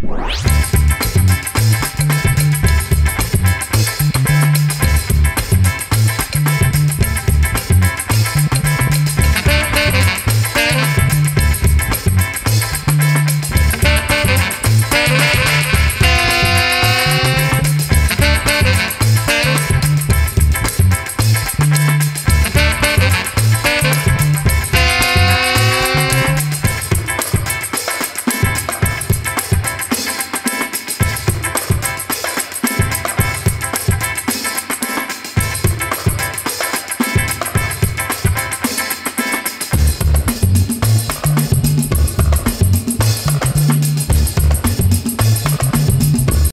Música